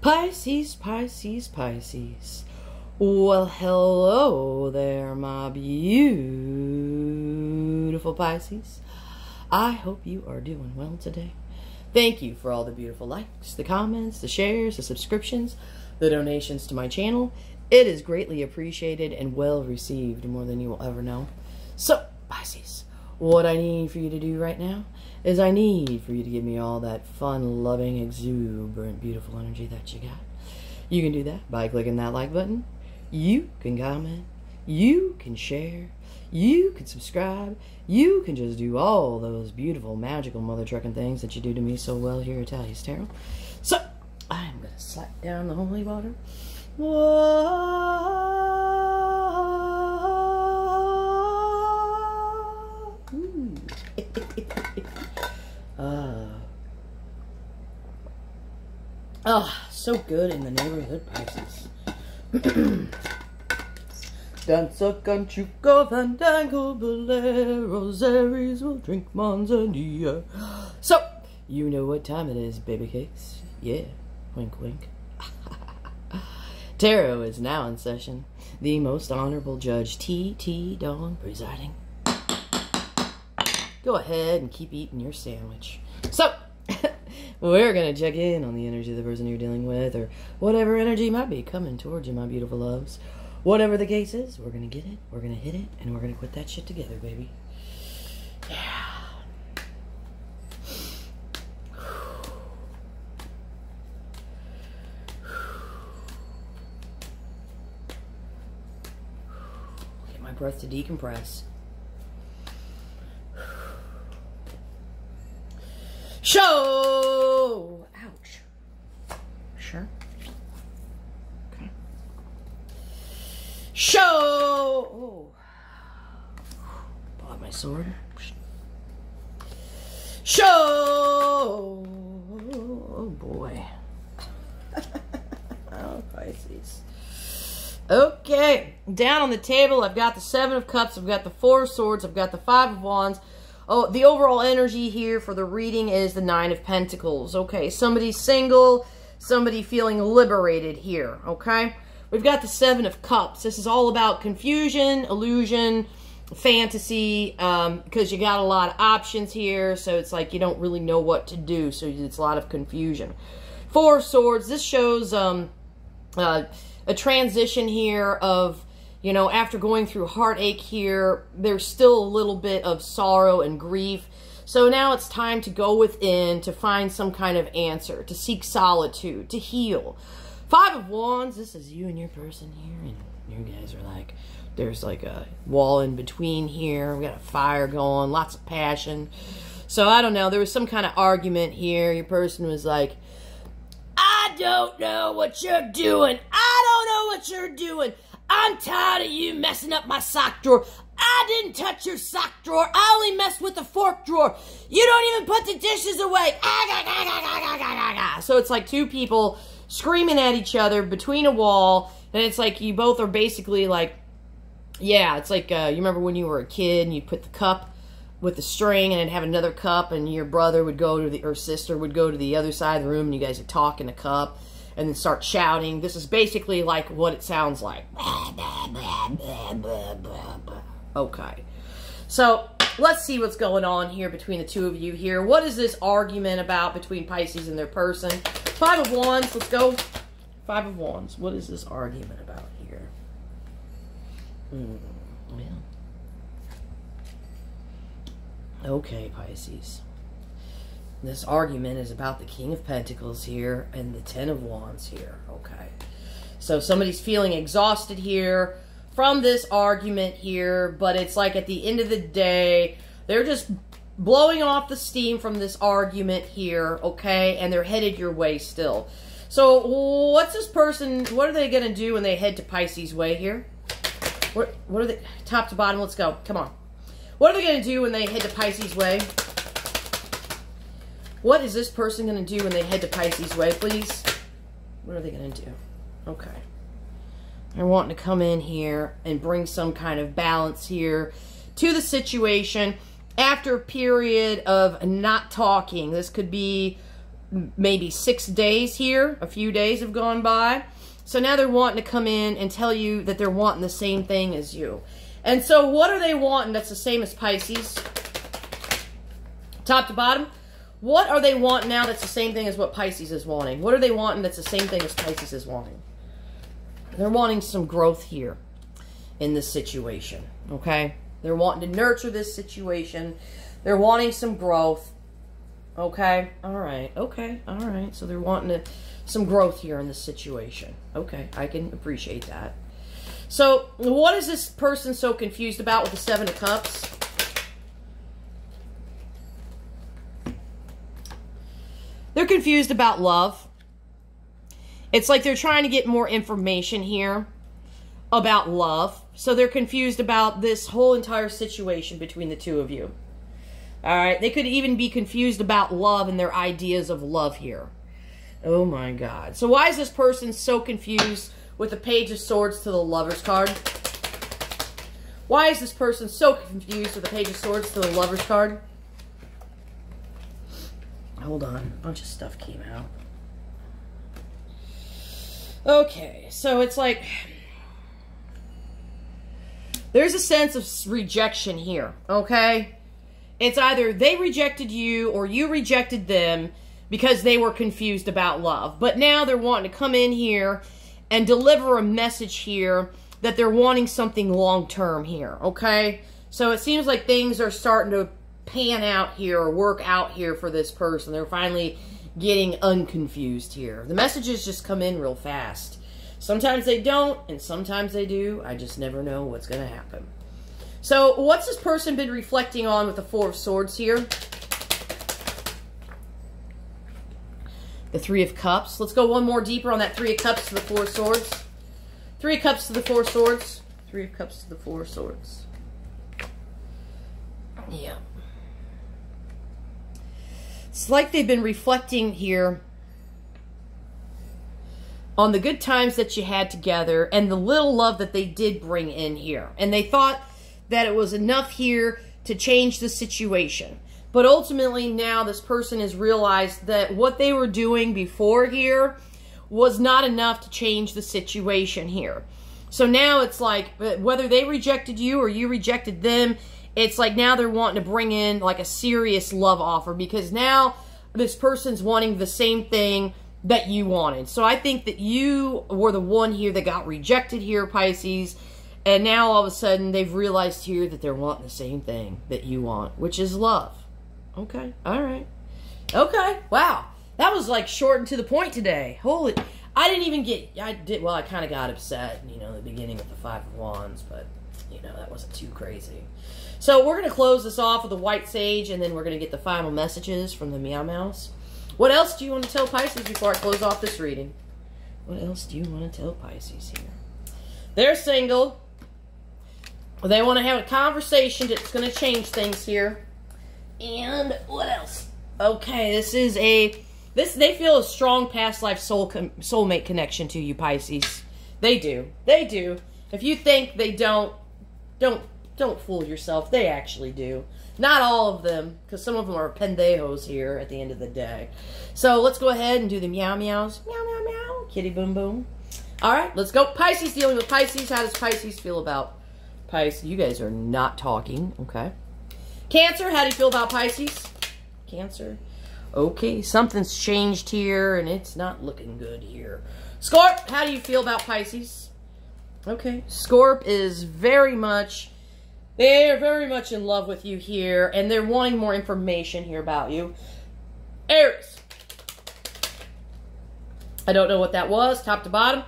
Pisces, Pisces, Pisces. Well, hello there, my beautiful Pisces. I hope you are doing well today. Thank you for all the beautiful likes, the comments, the shares, the subscriptions, the donations to my channel. It is greatly appreciated and well received more than you will ever know. So, Pisces, what I need for you to do right now is I need for you to give me all that fun, loving, exuberant, beautiful energy that you got. You can do that by clicking that like button. You can comment. You can share. You can subscribe. You can just do all those beautiful, magical mother trucking things that you do to me so well here at Talia's Tarot. So, I'm going to slap down the holy water. uh. Oh, so good in the neighborhood Pisces. Danza, canchuco, fandango, boleros, Aries will drink manzanilla. So, you know what time it is, baby cakes. Yeah, wink, wink. Tarot is now in session. The most honorable judge, T.T. Dong, presiding. Go ahead and keep eating your sandwich. So, we're going to check in on the energy of the person you're dealing with, or whatever energy might be coming towards you, my beautiful loves. Whatever the case is, we're going to get it, we're going to hit it, and we're going to put that shit together, baby. Yeah. Get my breath to decompress. Show! Ouch. Sure. Okay. Show! Oh. Pull out my sword. Show! Oh boy. oh, Pisces. Okay, down on the table, I've got the Seven of Cups, I've got the Four of Swords, I've got the Five of Wands, Oh, the overall energy here for the reading is the Nine of Pentacles. Okay, somebody single, somebody feeling liberated here, okay? We've got the Seven of Cups. This is all about confusion, illusion, fantasy, um, because you got a lot of options here, so it's like you don't really know what to do, so it's a lot of confusion. Four of Swords, this shows um, uh, a transition here of you know, after going through heartache here, there's still a little bit of sorrow and grief. So now it's time to go within to find some kind of answer, to seek solitude, to heal. Five of Wands, this is you and your person here, and you guys are like, there's like a wall in between here. We got a fire going, lots of passion. So I don't know, there was some kind of argument here. Your person was like, I don't know what you're doing. I don't know what you're doing. I'm tired of you messing up my sock drawer. I didn't touch your sock drawer. I only messed with the fork drawer. You don't even put the dishes away. Ah, so it's like two people screaming at each other between a wall. And it's like you both are basically like, yeah, it's like uh, you remember when you were a kid and you put the cup with the string and then have another cup and your brother would go to the, or sister would go to the other side of the room and you guys would talk in the cup and then start shouting. This is basically like what it sounds like. Okay. So let's see what's going on here between the two of you here. What is this argument about between Pisces and their person? Five of Wands. Let's go. Five of Wands. What is this argument about? Mm, well. Okay, Pisces. This argument is about the King of Pentacles here and the Ten of Wands here. Okay. So somebody's feeling exhausted here from this argument here, but it's like at the end of the day, they're just blowing off the steam from this argument here, okay? And they're headed your way still. So what's this person, what are they going to do when they head to Pisces way here? What, what are they, top to bottom, let's go. Come on. What are they going to do when they head to Pisces way? What is this person going to do when they head to Pisces way, please? What are they going to do? Okay. They're wanting to come in here and bring some kind of balance here to the situation after a period of not talking. This could be maybe six days here. A few days have gone by. So now they're wanting to come in and tell you that they're wanting the same thing as you. And so what are they wanting that's the same as Pisces? Top to bottom. What are they wanting now that's the same thing as what Pisces is wanting? What are they wanting that's the same thing as Pisces is wanting? They're wanting some growth here in this situation, okay? They're wanting to nurture this situation. They're wanting some growth. Okay. All right. Okay. All right. So they're wanting to, some growth here in this situation. Okay. I can appreciate that. So what is this person so confused about with the Seven of Cups? They're confused about love. It's like they're trying to get more information here about love. So they're confused about this whole entire situation between the two of you. All right. They could even be confused about love and their ideas of love here. Oh my God. So why is this person so confused with the Page of Swords to the Lover's card? Why is this person so confused with the Page of Swords to the Lover's card? Hold on. A bunch of stuff came out. Okay. So it's like... There's a sense of rejection here, okay? It's either they rejected you or you rejected them because they were confused about love. But now they're wanting to come in here and deliver a message here that they're wanting something long-term here, okay? So it seems like things are starting to pan out here or work out here for this person. They're finally getting unconfused here. The messages just come in real fast. Sometimes they don't, and sometimes they do. I just never know what's going to happen. So, what's this person been reflecting on with the Four of Swords here? The Three of Cups. Let's go one more deeper on that Three of Cups to the Four of Swords. Three of Cups to the Four of Swords. Three of Cups to the Four of Swords. Yeah. It's like they've been reflecting here on the good times that you had together and the little love that they did bring in here. And they thought that it was enough here to change the situation. But ultimately now this person has realized that what they were doing before here was not enough to change the situation here. So now it's like uh, whether they rejected you or you rejected them, it's like now they're wanting to bring in like a serious love offer because now this person's wanting the same thing that you wanted. So I think that you were the one here that got rejected here, Pisces. And now all of a sudden they've realized here that they're wanting the same thing that you want, which is love. Okay. All right. Okay. Wow. That was like short and to the point today. Holy. I didn't even get, I did, well, I kind of got upset, you know, the beginning with the Five of Wands, but, you know, that wasn't too crazy. So we're going to close this off with the White Sage, and then we're going to get the final messages from the Meow Mouse. What else do you want to tell Pisces before I close off this reading? What else do you want to tell Pisces here? They're single. They want to have a conversation that's going to change things here. And what else? Okay, this is a this they feel a strong past life soul soulmate connection to you Pisces. They do. They do. If you think they don't, don't don't fool yourself. They actually do. Not all of them, because some of them are pendejos here at the end of the day. So let's go ahead and do the meow meows. Meow meow meow. Kitty boom boom. All right, let's go. Pisces dealing with Pisces. How does Pisces feel about Pisces? You guys are not talking. Okay. Cancer, how do you feel about Pisces? Cancer. Okay, something's changed here, and it's not looking good here. Scorp, how do you feel about Pisces? Okay, Scorp is very much they are very much in love with you here, and they're wanting more information here about you. Aries. I don't know what that was, top to bottom.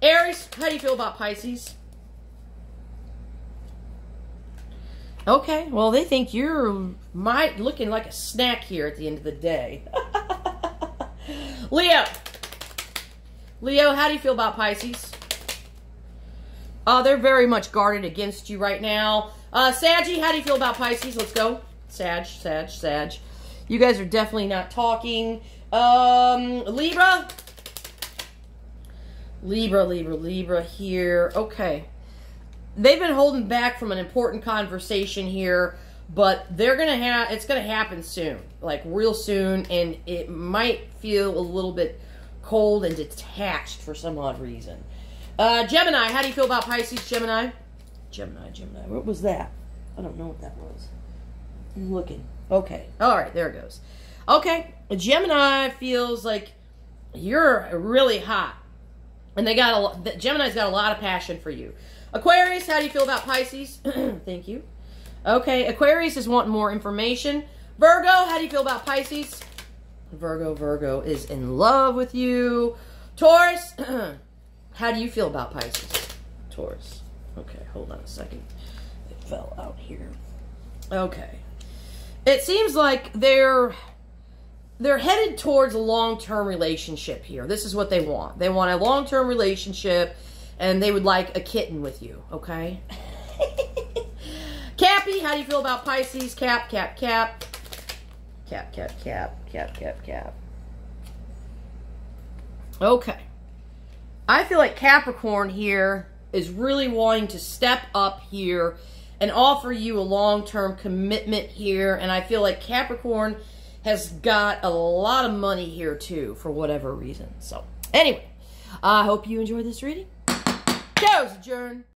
Aries, how do you feel about Pisces? Okay, well, they think you're might looking like a snack here at the end of the day. Leo. Leo, how do you feel about Pisces? Uh, they're very much guarded against you right now. Uh, Saggy, how do you feel about Pisces? Let's go. Sag, Sag, Sag. You guys are definitely not talking. Um, Libra. Libra, Libra, Libra here. Okay. They've been holding back from an important conversation here but they're gonna have it's gonna happen soon, like real soon, and it might feel a little bit cold and detached for some odd reason. Uh, Gemini, how do you feel about Pisces, Gemini? Gemini, Gemini. What was that? I don't know what that was. I'm looking. Okay. All right, there it goes. Okay, Gemini feels like you're really hot. And they got a lot, Gemini's got a lot of passion for you. Aquarius, how do you feel about Pisces? Thank you. Okay, Aquarius is wanting more information. Virgo, how do you feel about Pisces? Virgo, Virgo is in love with you. Taurus, how do you feel about Pisces? Taurus. Okay, hold on a second. It fell out here. Okay. It seems like they're they're headed towards a long-term relationship here. This is what they want. They want a long-term relationship and they would like a kitten with you, okay? Cappy, how do you feel about Pisces? Cap, cap, cap. Cap, cap, cap, cap, cap, cap. Okay. I feel like Capricorn here is really wanting to step up here and offer you a long-term commitment here. And I feel like Capricorn has got a lot of money here too, for whatever reason. So, anyway, I hope you enjoyed this reading. Goes adjourn.